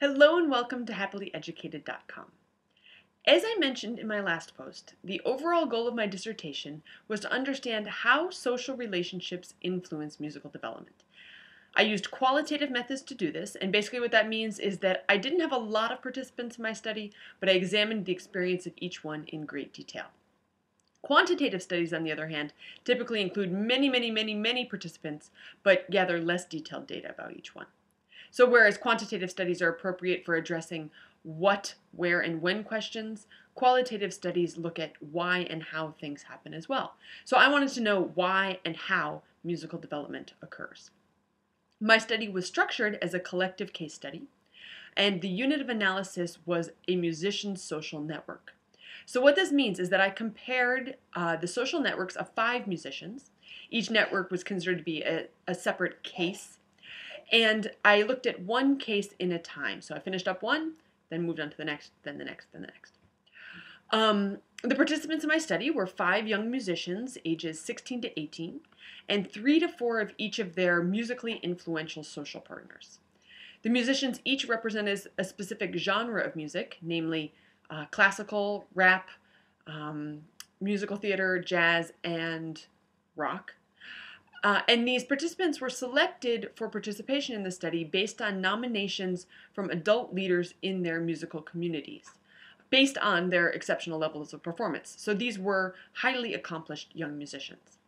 Hello and welcome to happilyeducated.com. As I mentioned in my last post, the overall goal of my dissertation was to understand how social relationships influence musical development. I used qualitative methods to do this, and basically what that means is that I didn't have a lot of participants in my study, but I examined the experience of each one in great detail. Quantitative studies, on the other hand, typically include many, many, many, many participants, but gather less detailed data about each one. So whereas quantitative studies are appropriate for addressing what, where, and when questions, qualitative studies look at why and how things happen as well. So I wanted to know why and how musical development occurs. My study was structured as a collective case study, and the unit of analysis was a musician's social network. So what this means is that I compared uh, the social networks of five musicians. Each network was considered to be a, a separate case and I looked at one case in a time. So I finished up one, then moved on to the next, then the next, then the next. Um, the participants in my study were five young musicians, ages 16 to 18, and three to four of each of their musically influential social partners. The musicians each represented a specific genre of music, namely uh, classical, rap, um, musical theater, jazz, and rock. Uh, and these participants were selected for participation in the study based on nominations from adult leaders in their musical communities, based on their exceptional levels of performance. So these were highly accomplished young musicians.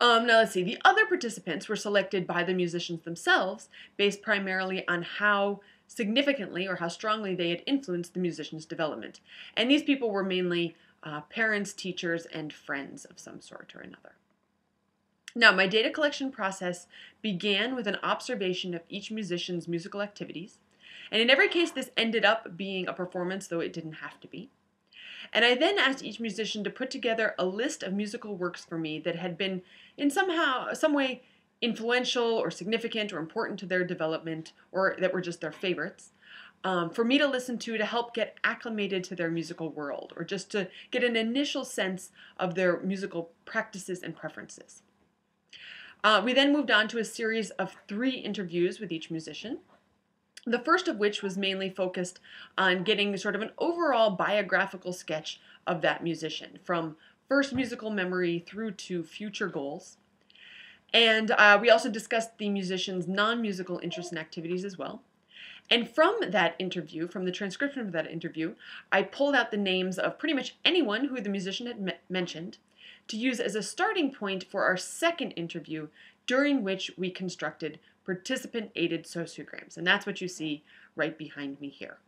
Um, now let's see, the other participants were selected by the musicians themselves based primarily on how significantly or how strongly they had influenced the musician's development. And these people were mainly uh, parents, teachers, and friends of some sort or another. Now, my data collection process began with an observation of each musician's musical activities, and in every case, this ended up being a performance, though it didn't have to be. And I then asked each musician to put together a list of musical works for me that had been, in somehow, some way, influential or significant or important to their development, or that were just their favorites. Um, for me to listen to to help get acclimated to their musical world, or just to get an initial sense of their musical practices and preferences. Uh, we then moved on to a series of three interviews with each musician. The first of which was mainly focused on getting sort of an overall biographical sketch of that musician, from first musical memory through to future goals. And uh, we also discussed the musician's non musical interests and activities as well. And from that interview, from the transcription of that interview, I pulled out the names of pretty much anyone who the musician had me- mentioned to use as a starting point for our second interview, during which we constructed participant-aided sociograms. And that's what you see right behind me here.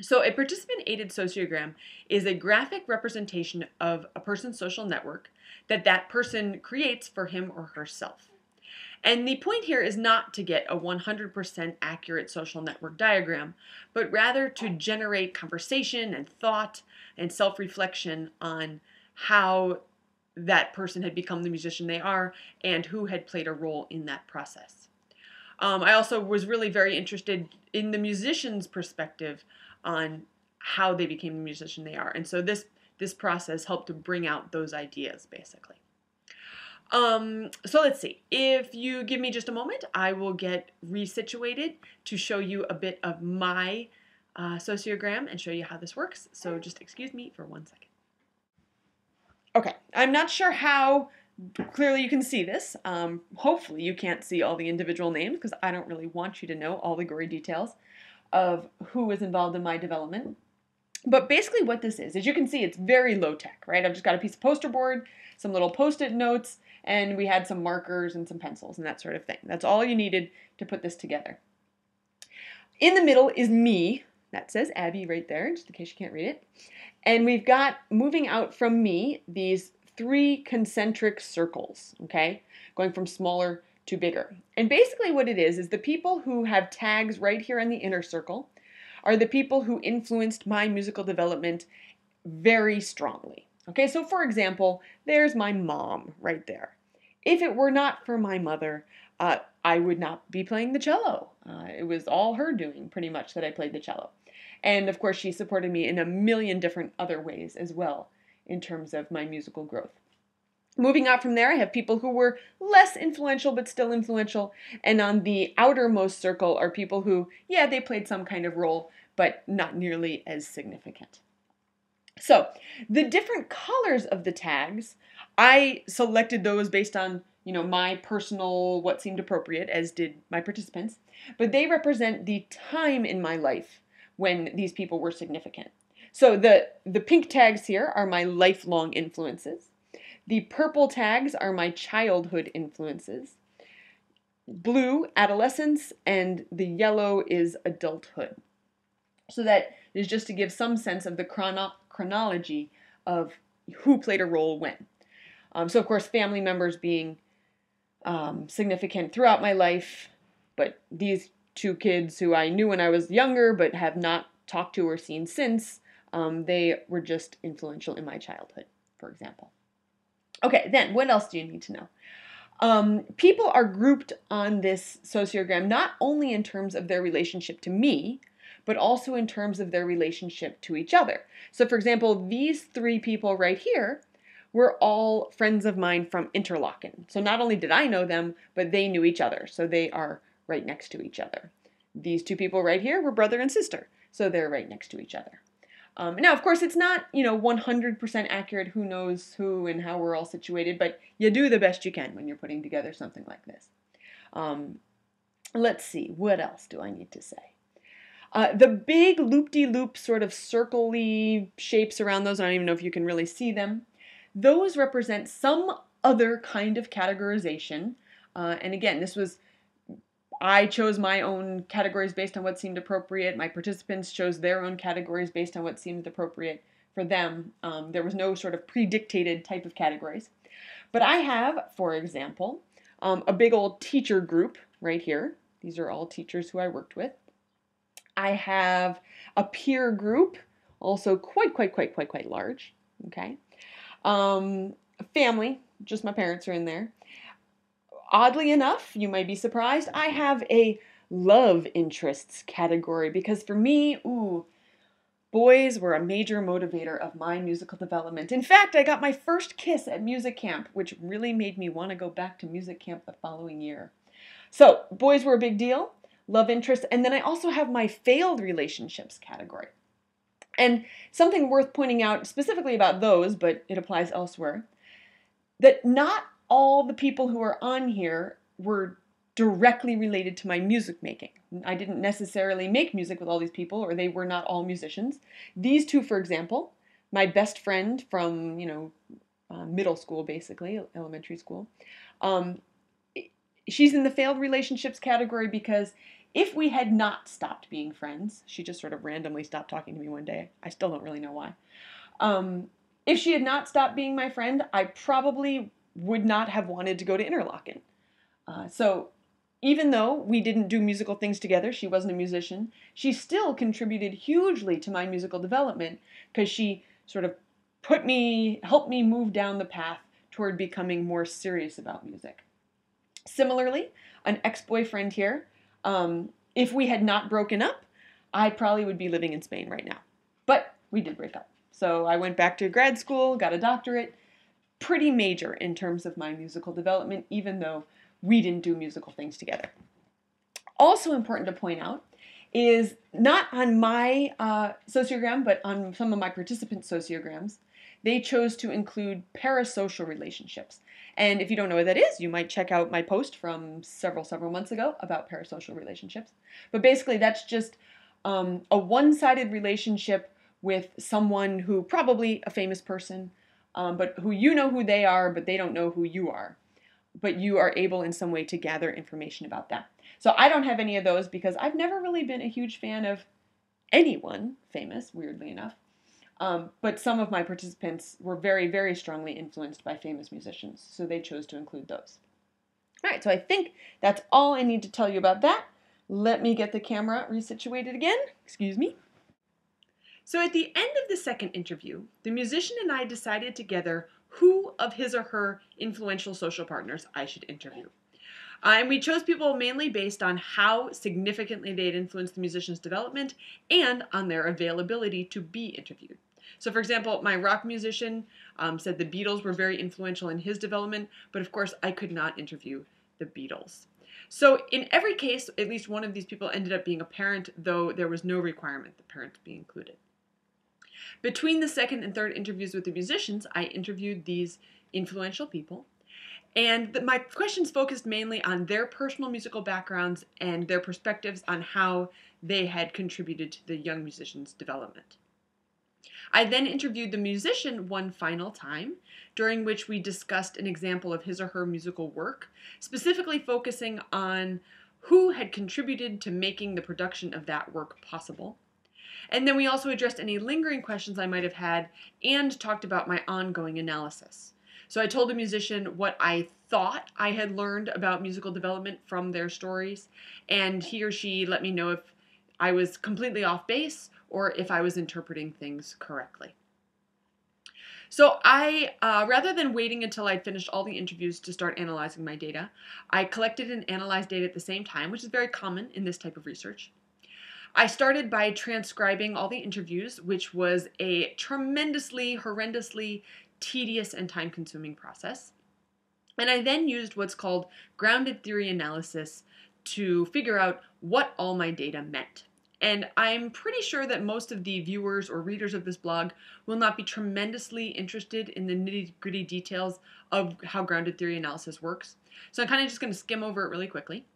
So a participant-aided sociogram is a graphic representation of a person's social network that that person creates for him or herself. And the point here is not to get a 100% accurate social network diagram, but rather to generate conversation and thought and self-reflection on how that person had become the musician they are and who had played a role in that process. Um, I also was really very interested in the musician's perspective on how they became the musician they are. And so this this process helped to bring out those ideas basically. Um, so let's see. If you give me just a moment, I will get resituated to show you a bit of my uh, sociogram and show you how this works. So just excuse me for one second. Okay, I'm not sure how clearly you can see this. Um, hopefully you can't see all the individual names because I don't really want you to know all the gory details of who was involved in my development. But basically what this is, as you can see, it's very low tech, right? I've just got a piece of poster board, some little post-it notes, and we had some markers and some pencils and that sort of thing. That's all you needed to put this together. In the middle is me. That says Abby right there, just in case you can't read it. And we've got, moving out from me, these three concentric circles, okay? Going from smaller to bigger. And basically what it is, is the people who have tags right here in the inner circle are the people who influenced my musical development very strongly. Okay, so for example, there's my mom right there. If it were not for my mother, uh, I would not be playing the cello. Uh, it was all her doing, pretty much, that I played the cello. And of course, she supported me in a million different other ways as well in terms of my musical growth. Moving out from there, I have people who were less influential but still influential. And on the outermost circle are people who, yeah, they played some kind of role, but not nearly as significant. So the different colors of the tags, I selected those based on you know my personal what seemed appropriate, as did my participants, but they represent the time in my life when these people were significant. So the the pink tags here are my lifelong influences. The purple tags are my childhood influences. Blue, adolescence, and the yellow is adulthood. So that is just to give some sense of the chrono- chronology of who played a role when. Um, so, of course, family members being um, significant throughout my life, but these two kids who I knew when I was younger but have not talked to or seen since, um, they were just influential in my childhood, for example. Okay, then what else do you need to know? Um, people are grouped on this sociogram not only in terms of their relationship to me, but also in terms of their relationship to each other. So, for example, these three people right here were all friends of mine from Interlochen. So, not only did I know them, but they knew each other. So, they are right next to each other. These two people right here were brother and sister. So, they're right next to each other. Um, now, of course, it's not, you know, 100% accurate who knows who and how we're all situated, but you do the best you can when you're putting together something like this. Um, let's see, what else do I need to say? Uh, the big loop-de-loop sort of circly shapes around those, I don't even know if you can really see them, those represent some other kind of categorization. Uh, and again, this was I chose my own categories based on what seemed appropriate. My participants chose their own categories based on what seemed appropriate for them. Um, there was no sort of predictated type of categories. But I have, for example, um, a big old teacher group right here. These are all teachers who I worked with. I have a peer group, also quite, quite, quite, quite, quite large. Okay. Um, family, just my parents are in there oddly enough, you may be surprised, I have a love interests category because for me, ooh, boys were a major motivator of my musical development. In fact, I got my first kiss at music camp, which really made me want to go back to music camp the following year. So, boys were a big deal, love interests, and then I also have my failed relationships category. And something worth pointing out specifically about those, but it applies elsewhere, that not all the people who are on here were directly related to my music making. I didn't necessarily make music with all these people, or they were not all musicians. These two, for example, my best friend from, you know, uh, middle school, basically, elementary school, um, she's in the failed relationships category because if we had not stopped being friends, she just sort of randomly stopped talking to me one day. I still don't really know why. Um, if she had not stopped being my friend, I probably would not have wanted to go to Interlochen. Uh, so even though we didn't do musical things together, she wasn't a musician, she still contributed hugely to my musical development because she sort of put me, helped me move down the path toward becoming more serious about music. Similarly, an ex boyfriend here, um, if we had not broken up, I probably would be living in Spain right now. But we did break up. So I went back to grad school, got a doctorate, pretty major in terms of my musical development, even though we didn't do musical things together. Also important to point out is not on my uh, sociogram, but on some of my participant sociograms, they chose to include parasocial relationships. And if you don't know what that is, you might check out my post from several, several months ago about parasocial relationships. But basically, that's just um, a one sided relationship with someone who, probably a famous person, um, but who you know who they are, but they don't know who you are. But you are able in some way to gather information about them. So I don't have any of those because I've never really been a huge fan of anyone famous, weirdly enough. Um, but some of my participants were very, very strongly influenced by famous musicians, so they chose to include those. All right, so I think that's all I need to tell you about that. Let me get the camera resituated again. Excuse me. So at the end of the second interview, the musician and I decided together who of his or her influential social partners I should interview. Uh, and we chose people mainly based on how significantly they had influenced the musician's development and on their availability to be interviewed. So, for example, my rock musician um, said the Beatles were very influential in his development, but of course, I could not interview the Beatles. So, in every case, at least one of these people ended up being a parent, though there was no requirement the parent be included. Between the second and third interviews with the musicians, I interviewed these influential people. And the, my questions focused mainly on their personal musical backgrounds and their perspectives on how they had contributed to the young musician's development. I then interviewed the musician one final time, during which we discussed an example of his or her musical work, specifically focusing on who had contributed to making the production of that work possible. And then we also addressed any lingering questions I might have had and talked about my ongoing analysis. So I told the musician what I thought I had learned about musical development from their stories, and he or she let me know if I was completely off base or if I was interpreting things correctly. So I, uh, rather than waiting until I'd finished all the interviews to start analyzing my data, I collected and analyzed data at the same time, which is very common in this type of research. I started by transcribing all the interviews, which was a tremendously, horrendously tedious and time consuming process. And I then used what's called grounded theory analysis to figure out what all my data meant. And I'm pretty sure that most of the viewers or readers of this blog will not be tremendously interested in the nitty gritty details of how grounded theory analysis works. So I'm kind of just going to skim over it really quickly.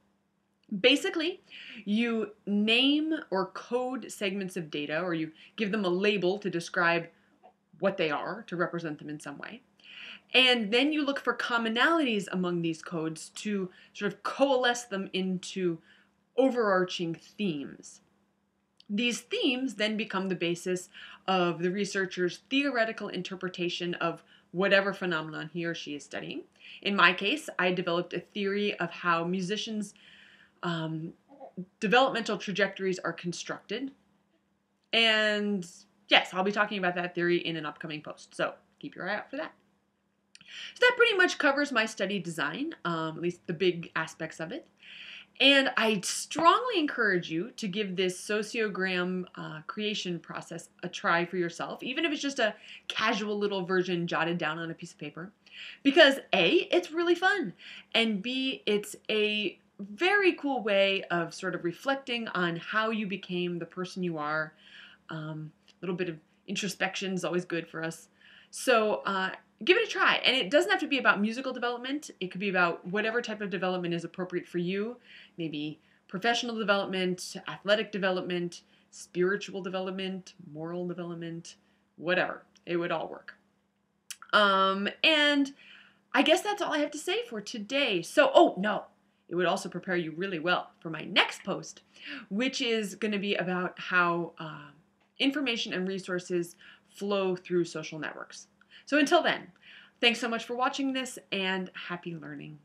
Basically, you name or code segments of data, or you give them a label to describe what they are, to represent them in some way. And then you look for commonalities among these codes to sort of coalesce them into overarching themes. These themes then become the basis of the researcher's theoretical interpretation of whatever phenomenon he or she is studying. In my case, I developed a theory of how musicians' um, developmental trajectories are constructed. And yes, I'll be talking about that theory in an upcoming post, so keep your eye out for that. So that pretty much covers my study design, um, at least the big aspects of it. And I strongly encourage you to give this sociogram uh, creation process a try for yourself, even if it's just a casual little version jotted down on a piece of paper. Because A, it's really fun, and B, it's a very cool way of sort of reflecting on how you became the person you are. Um, a little bit of introspection is always good for us. So uh, give it a try. And it doesn't have to be about musical development, it could be about whatever type of development is appropriate for you. Maybe professional development, athletic development, spiritual development, moral development, whatever. It would all work. Um, and I guess that's all I have to say for today. So, oh no, it would also prepare you really well for my next post, which is going to be about how uh, information and resources flow through social networks. So until then, thanks so much for watching this and happy learning.